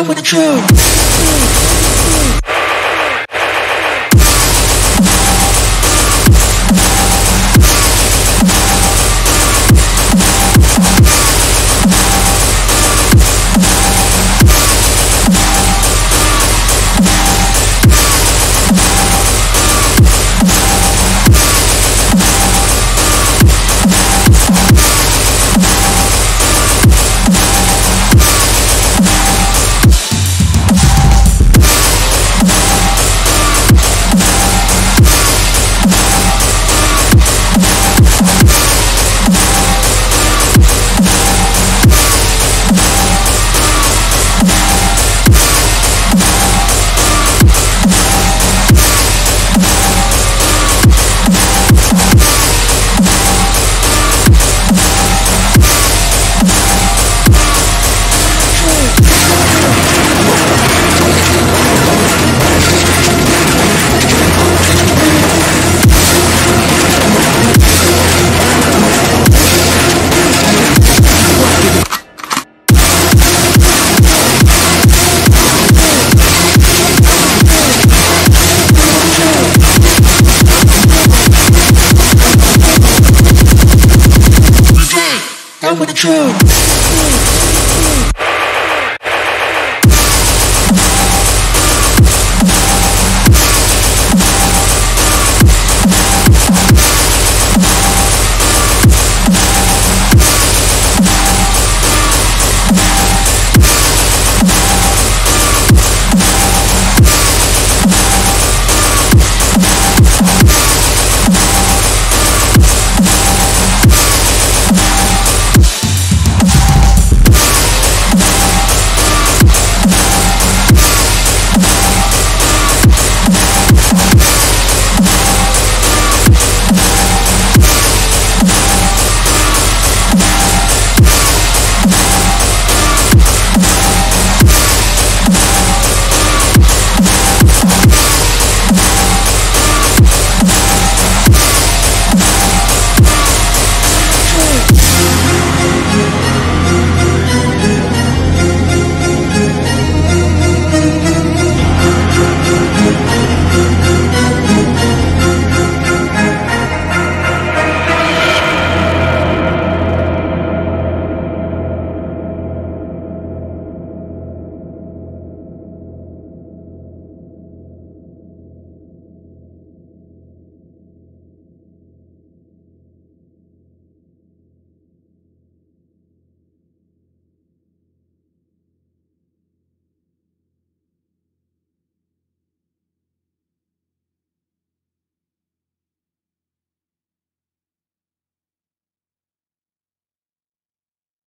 down with the truth. up with the truth.